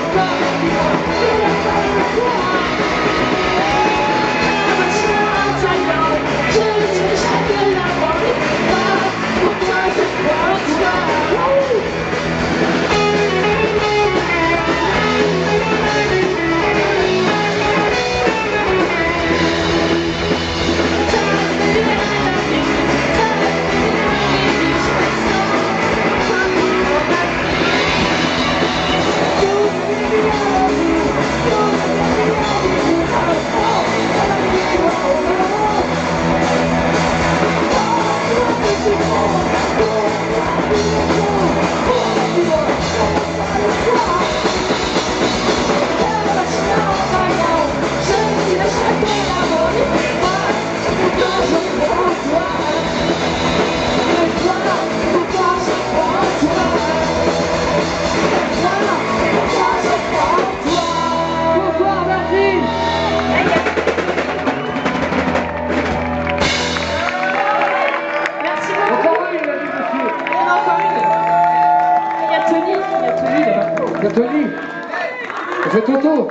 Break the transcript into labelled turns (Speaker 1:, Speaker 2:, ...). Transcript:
Speaker 1: Rock, rock. Anthony, Anthony, fais Toto.